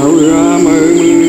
Hậu ra mừng